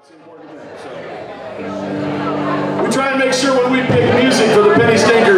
We try and make sure when we pick music for the Penny Stinker.